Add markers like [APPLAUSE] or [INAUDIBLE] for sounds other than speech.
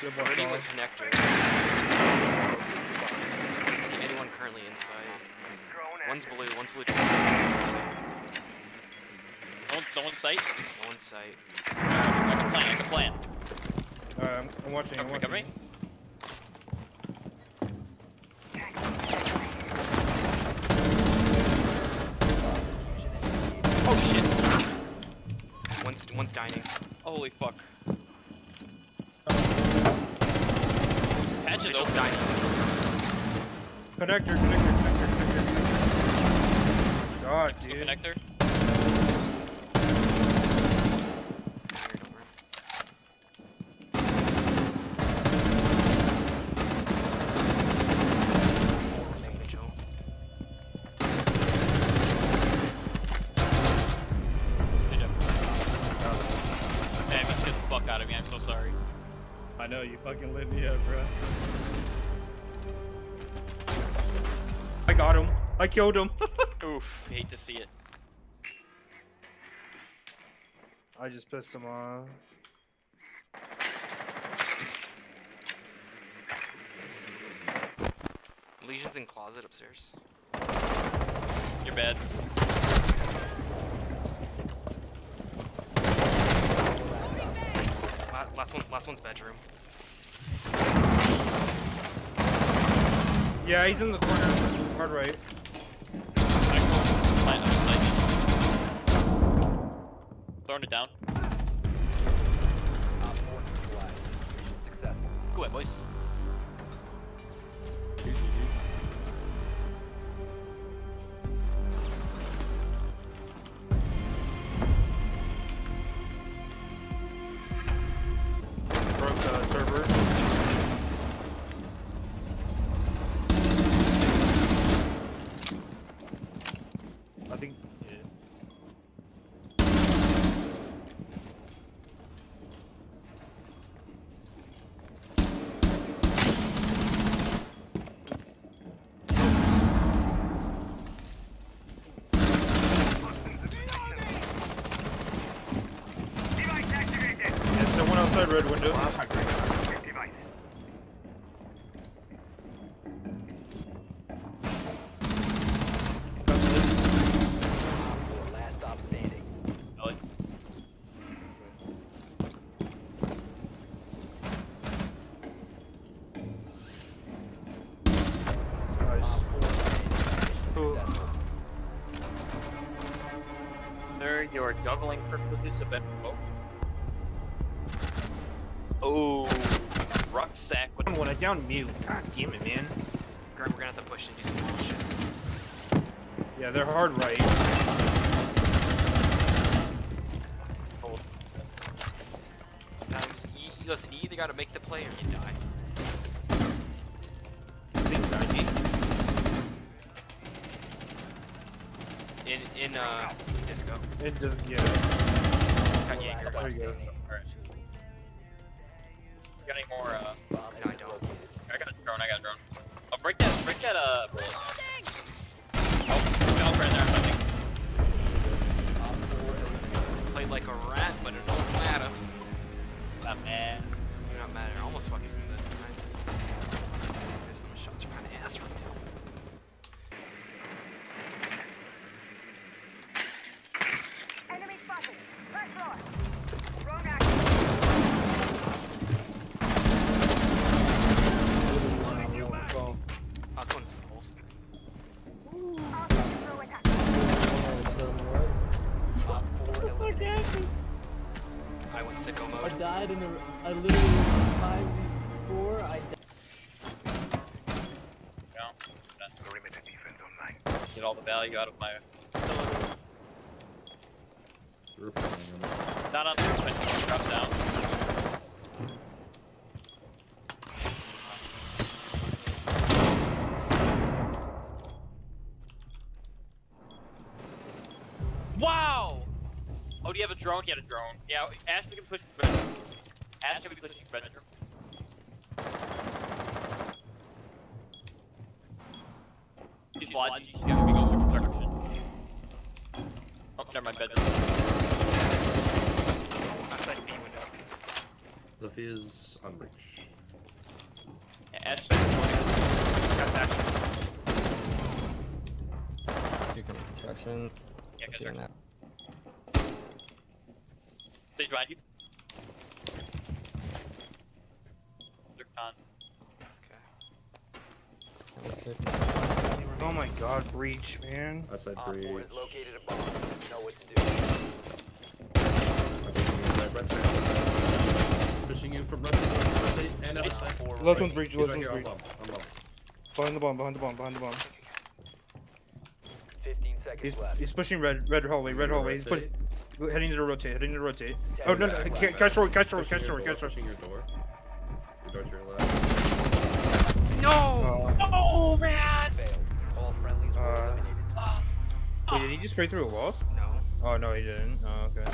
Good We're one, hitting with connector. Don't see anyone currently inside. One's blue, one's blue. Someone, someone sight. No one's sight. I can plan. I can plan. Alright, I'm, I'm watching. I'm Cover me, cover watching. Oh shit! One's one's dining. Holy fuck. Patch is Vigil's open. dining. Connector, connector, connector, connector, connector. God, dude. connector. I know, you fucking lit me up, bro. I got him. I killed him. [LAUGHS] Oof. Hate to see it. I just pissed him off. Lesion's in closet upstairs. You're bad. Last one, last one's bedroom. Yeah, he's in the corner. Hard right. I go. Plant on sight. Throwing it down. Go ahead, boys. Outside red window. Ellie. Nice. Who- Sir, you're juggling purposes of info. Oh, rucksack. When I down mute. God damn it, man. Grant, we're gonna have to push and do some bullshit. Yeah, they're hard right. Times, you, listen, you either gotta make the play or you die. I think 90. In in uh disco. It does, yeah. Got yanked Got any more, uh... No, I don't. I got a drone, I got a drone. Oh, break that, break that, uh... I went sicko I died in the. I literally five four. I died. No. Get all the value out of my. Not on the roof, drop down. Oh, do you have a drone? He had a drone. Yeah, Ash, we can push. Ash, can we push bedroom? She's blind. She's gonna be going different direction. Oh, never mind. Bedroom. Outside B window. Sophia's on breach. Yeah, Ash is pointing. Got that. Construction. Yeah, Pushing construction. Now. Stage behind you. They're con. Okay. Oh my god, breach, man. Outside Op breach. 4 has located a bomb. Know what to do. Pushing inside right side. Pushing in from left side, and Nice. outside. Four Left remaining. one's breach, He's left right one's I'm breach. bomb. I'm bomb. Behind the bomb, behind the bomb, behind the bomb. 15 seconds He's, left. he's pushing red, red hallway, red hallway. He's put, Rotate. Heading to rotate, heading to the rotate. oh, no, no, seconds ca- left. catch door, catch door, catch your door, door, catch door. Pushing your door. Your door to your left. No! Uh, Oh man! Failed. All friendlies were Uh, eliminated. wait, did he just spray through a wall? No. Oh no, he didn't. Oh, okay.